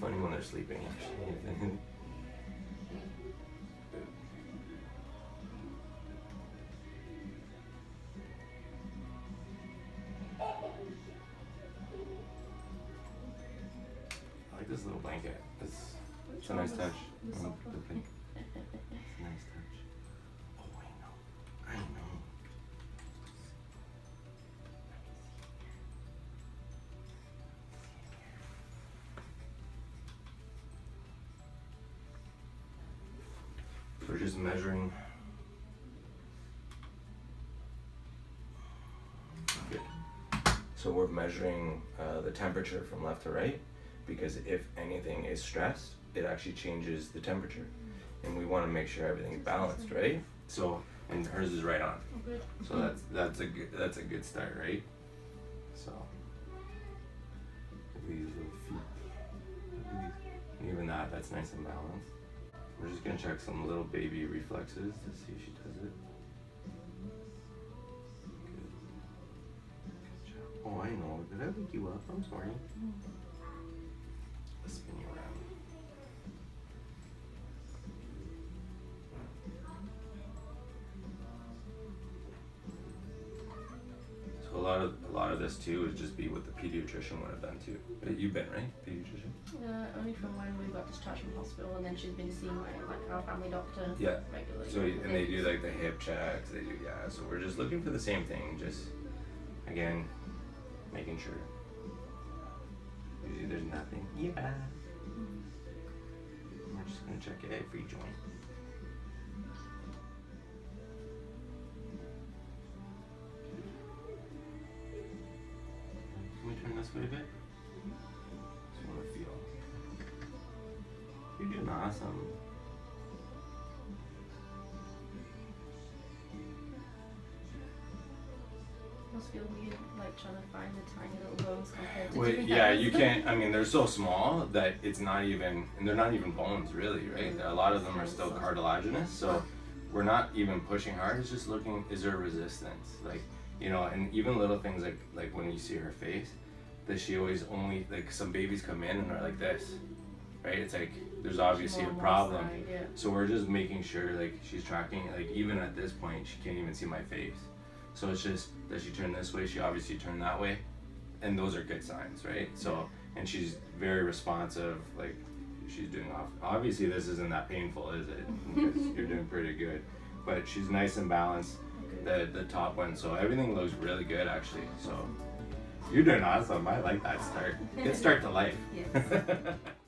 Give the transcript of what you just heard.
funny when they're sleeping, actually. I like this little blanket. It's, it's a nice touch. The one. It's a nice We're just measuring. Good. So we're measuring uh, the temperature from left to right because if anything is stressed, it actually changes the temperature, and we want to make sure everything's balanced, right? So and hers is right on. Oh. So that's that's a good that's a good start, right? So these little feet. Look at these. Even that, that's nice and balanced. We're just gonna check some little baby reflexes to see if she does it. Good. Good. Oh, I know. Did I wake you up? I'm sorry. Let's spin you around. Lot of a lot of this too would just be what the pediatrician would have done too. But You've been right, pediatrician. Uh, only from when we got discharged from hospital, and then she's been seeing my like our family doctor Yeah. regularly. So and they do like the hip checks. They do yeah. So we're just looking for the same thing. Just again, making sure. There's nothing. Yeah. We're just gonna check every joint. This way a bit? Just wanna feel. You're doing awesome. must feel weird, like trying to find the tiny little bones compared to Wait, yeah, you can't. I mean, they're so small that it's not even, and they're not even bones, really, right? A lot of them are still cartilaginous, so we're not even pushing hard. It's just looking, is there resistance? Like, you know, and even little things like like when you see her face, that she always only like some babies come in and are like this, right? It's like there's obviously a More on one problem. side, yeah. So we're just making sure like she's tracking. Like even at this point, she can't even see my face. So it's just that she turned this way. She obviously turned that way, and those are good signs, right? So and she's very responsive. Like she's doing off. Obviously, this isn't that painful, is it? You're doing pretty good. But she's nice and balanced. The the top one. So everything looks really good actually. So you're doing awesome. I like that start. Good start to life. Yes.